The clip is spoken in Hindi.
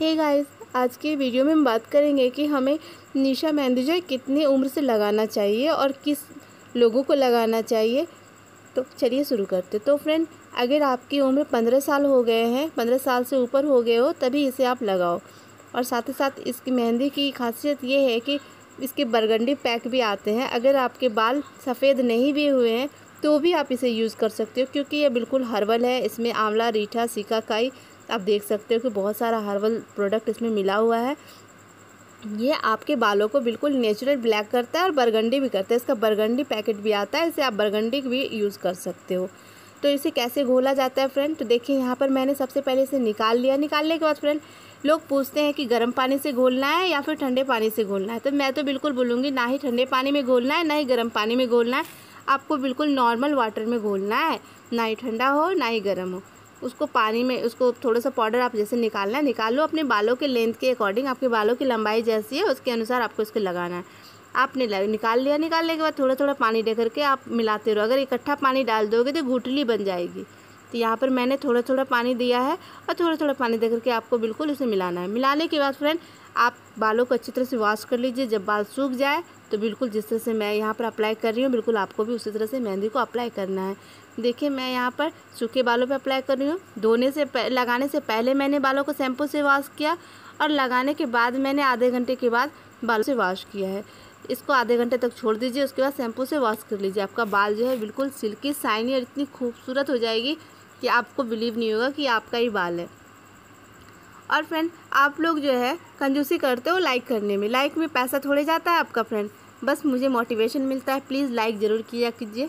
हे गाइस आज के वीडियो में हम बात करेंगे कि हमें निशा मेहंदी जो कितनी उम्र से लगाना चाहिए और किस लोगों को लगाना चाहिए। तो चलिए शुरू करते तो फ्रेंड अगर आपकी उम्र पंद्रह साल हो गए हैं, पंद्रह साल से ऊपर हो गए हो, तभी इसे आप लगाओ। और साथ ही साथ इसकी मेहंदी की खासियत ये है कि इसके बरगंडी पैक भी आते हैं। अगर आपके बाल सफ़ेद नहीं भी हुए हैं तो भी आप इसे यूज़ कर सकते हो, क्योंकि ये बिल्कुल हर्बल है। इसमें आंवला, रीठा सिकाकाई आप देख सकते हो कि बहुत सारा हर्बल प्रोडक्ट इसमें मिला हुआ है। ये आपके बालों को बिल्कुल नेचुरल ब्लैक करता है और बरगंडी भी करता है। इसका बरगंडी पैकेट भी आता है, इसे आप बरगंडी भी यूज़ कर सकते हो। तो इसे कैसे घोला जाता है फ्रेंड? तो देखिए, यहाँ पर मैंने सबसे पहले इसे निकाल लिया। निकालने के बाद फ्रेंड, लोग पूछते हैं कि गर्म पानी से घोलना है या फिर ठंडे पानी से घोलना है? तो मैं तो बिल्कुल बोलूँगी, ना ही ठंडे पानी में घोलना है, ना ही गर्म पानी में घोलना है। आपको बिल्कुल नॉर्मल वाटर में घोलना है, ना ही ठंडा हो, ना ही गर्म हो। उसको पानी में, उसको थोड़ा सा पाउडर आप जैसे निकालना है, निकाल लो अपने बालों के लेंथ के अकॉर्डिंग आपके बालों की लंबाई जैसी है, उसके अनुसार आपको इसको लगाना है। आपने निकाल लिया, निकालने के बाद थोड़ा थोड़ा पानी दे करके आप मिलाते रहो। अगर इकट्ठा पानी डाल दोगे तो गुटली बन जाएगी। तो यहाँ पर मैंने थोड़ा थोड़ा पानी दिया है और थोड़ा थोड़ा पानी दे करके आपको बिल्कुल इसे मिलाना है। मिलाने के बाद फ्रेंड, आप बालों को अच्छी तरह से वॉश कर लीजिए। जब बाल सूख जाए तो बिल्कुल जिस तरह से मैं यहाँ पर अप्लाई कर रही हूँ, बिल्कुल आपको भी उसी तरह से मेहंदी को अप्लाई करना है। देखिए, मैं यहाँ पर सूखे बालों पे अप्लाई कर रही हूँ। धोने से लगाने से पहले मैंने बालों को शैम्पू से वॉश किया और लगाने के बाद मैंने आधे घंटे के बाद बालों से वॉश किया है। इसको आधे घंटे तक छोड़ दीजिए, उसके बाद शैम्पू से वॉश कर लीजिए। आपका बाल जो है बिल्कुल सिल्की साइनी और इतनी खूबसूरत हो जाएगी। कि आपको बिलीव नहीं होगा कि आपका ही बाल है। और फ्रेंड आप लोग जो है, कंजूसी करते हो लाइक करने में। लाइक में पैसा थोड़े जाता है आपका फ्रेंड बस मुझे मोटिवेशन मिलता है। प्लीज़ लाइक ज़रूर किया कीजिए।